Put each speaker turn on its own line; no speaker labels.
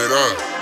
it up.